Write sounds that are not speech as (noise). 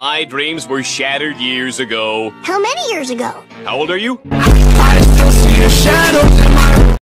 My dreams were shattered years ago. How many years ago? How old are you? (laughs)